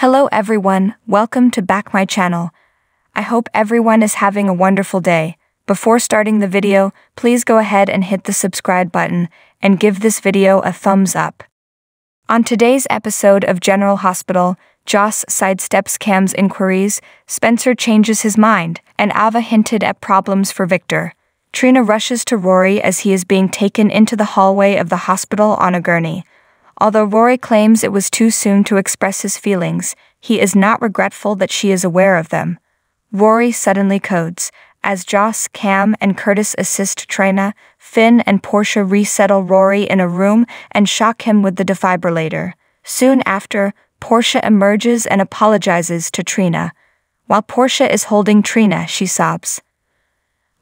Hello everyone, welcome to back my channel. I hope everyone is having a wonderful day. Before starting the video, please go ahead and hit the subscribe button and give this video a thumbs up. On today's episode of General Hospital, Joss sidesteps Cam's inquiries, Spencer changes his mind, and Ava hinted at problems for Victor. Trina rushes to Rory as he is being taken into the hallway of the hospital on a gurney. Although Rory claims it was too soon to express his feelings, he is not regretful that she is aware of them. Rory suddenly codes. As Joss, Cam, and Curtis assist Trina, Finn and Portia resettle Rory in a room and shock him with the defibrillator. Soon after, Portia emerges and apologizes to Trina. While Portia is holding Trina, she sobs.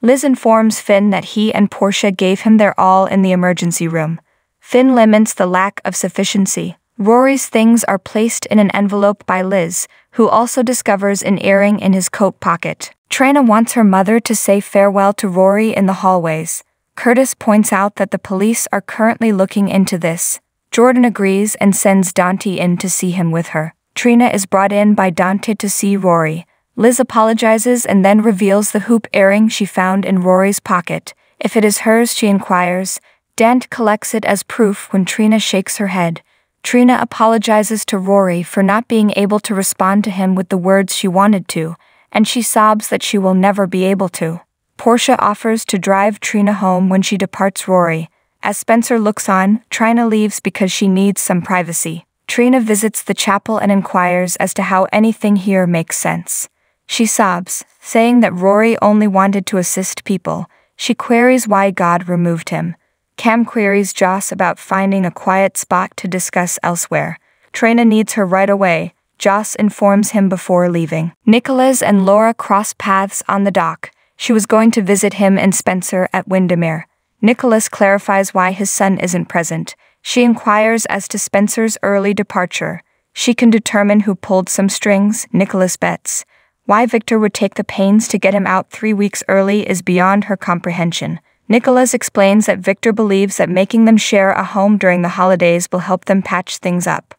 Liz informs Finn that he and Portia gave him their all in the emergency room. Finn laments the lack of sufficiency. Rory's things are placed in an envelope by Liz, who also discovers an earring in his coat pocket. Trina wants her mother to say farewell to Rory in the hallways. Curtis points out that the police are currently looking into this. Jordan agrees and sends Dante in to see him with her. Trina is brought in by Dante to see Rory. Liz apologizes and then reveals the hoop earring she found in Rory's pocket. If it is hers, she inquires, Dante collects it as proof when Trina shakes her head. Trina apologizes to Rory for not being able to respond to him with the words she wanted to, and she sobs that she will never be able to. Portia offers to drive Trina home when she departs Rory. As Spencer looks on, Trina leaves because she needs some privacy. Trina visits the chapel and inquires as to how anything here makes sense. She sobs, saying that Rory only wanted to assist people. She queries why God removed him. Cam queries Joss about finding a quiet spot to discuss elsewhere. Trina needs her right away. Joss informs him before leaving. Nikolas and Laura cross paths on the dock. She was going to visit him and Spencer at Wyndemere. Nikolas clarifies why his son isn't present. She inquires as to Spencer's early departure. She can determine who pulled some strings, Nikolas bets. Why Victor would take the pains to get him out three weeks early is beyond her comprehension. Nikolas explains that Victor believes that making them share a home during the holidays will help them patch things up.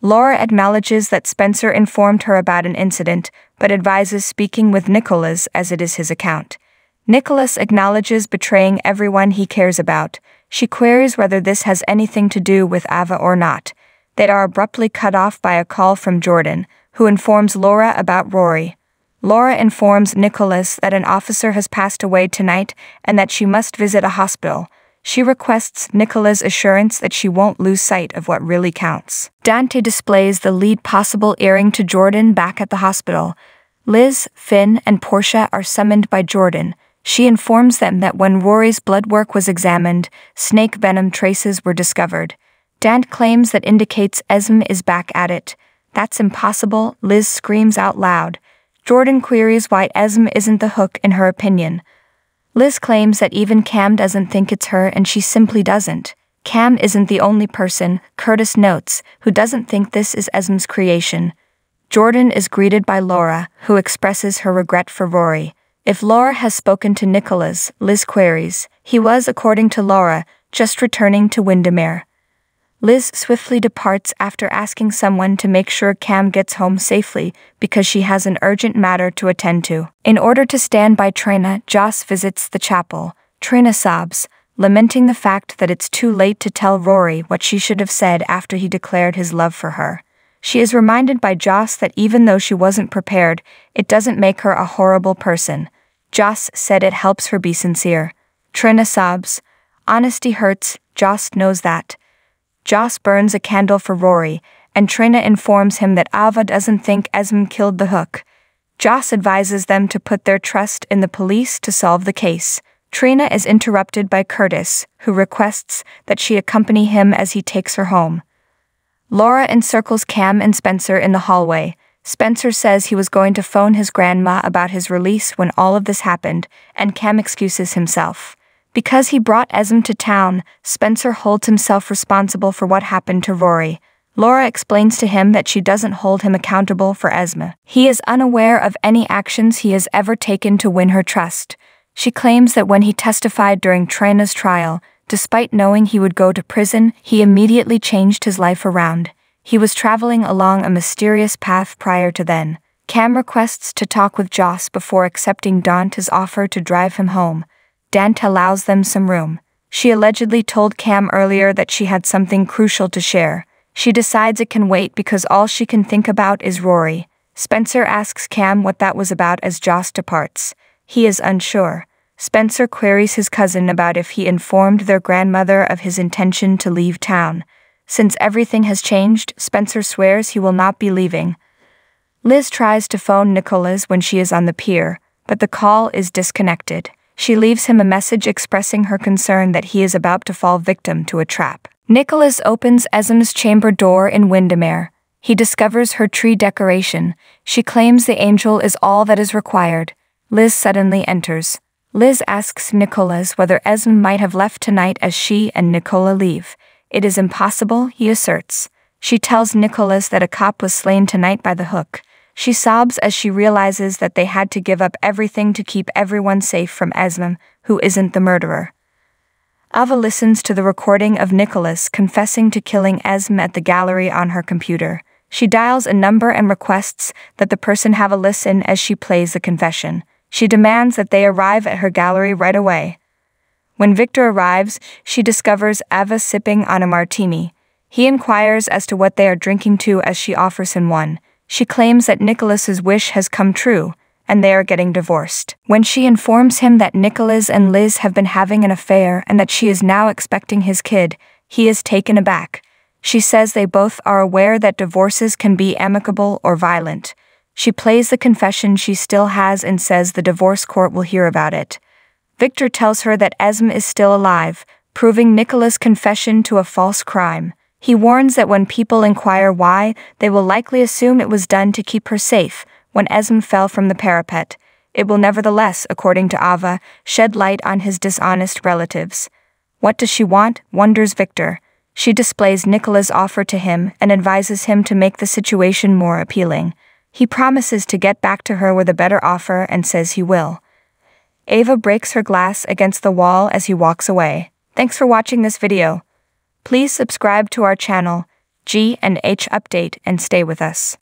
Laura acknowledges that Spencer informed her about an incident, but advises speaking with Nikolas as it is his account. Nicholas acknowledges betraying everyone he cares about. She queries whether this has anything to do with Ava or not. They are abruptly cut off by a call from Jordan, who informs Laura about Rory. Laura informs Nikolas that an officer has passed away tonight and that she must visit a hospital. She requests Nikolas' assurance that she won't lose sight of what really counts. Dante displays the lead possible earring to Jordan back at the hospital. Liz, Finn, and Portia are summoned by Jordan. She informs them that when Rory's blood work was examined, snake venom traces were discovered. Dante claims that indicates Esme is back at it. That's impossible, Liz screams out loud. Jordan queries why Esme isn't the hook in her opinion. Liz claims that even Cam doesn't think it's her and she simply doesn't. Cam isn't the only person, Curtis notes, who doesn't think this is Esme's creation. Jordan is greeted by Laura, who expresses her regret for Rory. If Laura has spoken to Nikolas, Liz queries, he was, according to Laura, just returning to Wyndemere. Liz swiftly departs after asking someone to make sure Cam gets home safely because she has an urgent matter to attend to. In order to stand by Trina, Joss visits the chapel. Trina sobs, lamenting the fact that it's too late to tell Rory what she should have said after he declared his love for her. She is reminded by Joss that even though she wasn't prepared, it doesn't make her a horrible person. Joss said it helps her be sincere. Trina sobs. Honesty hurts, Joss knows that. Joss burns a candle for Rory, and Trina informs him that Ava doesn't think Esme killed the hook. Joss advises them to put their trust in the police to solve the case. Trina is interrupted by Curtis, who requests that she accompany him as he takes her home. Laura encircles Cam and Spencer in the hallway. Spencer says he was going to phone his grandma about his release when all of this happened, and Cam excuses himself. Because he brought Esme to town, Spencer holds himself responsible for what happened to Rory. Laura explains to him that she doesn't hold him accountable for Esme. He is unaware of any actions he has ever taken to win her trust. She claims that when he testified during Trina's trial, despite knowing he would go to prison, he immediately changed his life around. He was traveling along a mysterious path prior to then. Cam requests to talk with Joss before accepting Dante's offer to drive him home. Dante allows them some room. She allegedly told Cam earlier that she had something crucial to share. She decides it can wait because all she can think about is Rory. Spencer asks Cam what that was about as Joss departs. He is unsure. Spencer queries his cousin about if he informed their grandmother of his intention to leave town. Since everything has changed, Spencer swears he will not be leaving. Liz tries to phone Nikolas when she is on the pier, but the call is disconnected. She leaves him a message expressing her concern that he is about to fall victim to a trap. Nikolas opens Esme's chamber door in Wyndemere. He discovers her tree decoration. She claims the angel is all that is required. Liz suddenly enters. Liz asks Nikolas whether Esme might have left tonight as she and Nicola leave. It is impossible, he asserts. She tells Nikolas that a cop was slain tonight by the hook. She sobs as she realizes that they had to give up everything to keep everyone safe from Esme, who isn't the murderer. Ava listens to the recording of Nikolas confessing to killing Esme at the gallery on her computer. She dials a number and requests that the person have a listen as she plays the confession. She demands that they arrive at her gallery right away. When Victor arrives, she discovers Ava sipping on a martini. He inquires as to what they are drinking to as she offers him one. She claims that Nikolas's wish has come true, and they are getting divorced. When she informs him that Nikolas and Liz have been having an affair and that she is now expecting his kid, he is taken aback. She says they both are aware that divorces can be amicable or violent. She plays the confession she still has and says the divorce court will hear about it. Victor tells her that Esme is still alive, proving Nikolas' confession to a false crime. He warns that when people inquire why, they will likely assume it was done to keep her safe when Esme fell from the parapet. It will nevertheless, according to Ava, shed light on his dishonest relatives. What does she want? wonders Victor. She displays Nicola's offer to him and advises him to make the situation more appealing. He promises to get back to her with a better offer and says he will. Ava breaks her glass against the wall as he walks away. Thanks for watching this video. Please subscribe to our channel, G and H Update, and stay with us.